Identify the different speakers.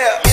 Speaker 1: Yeah.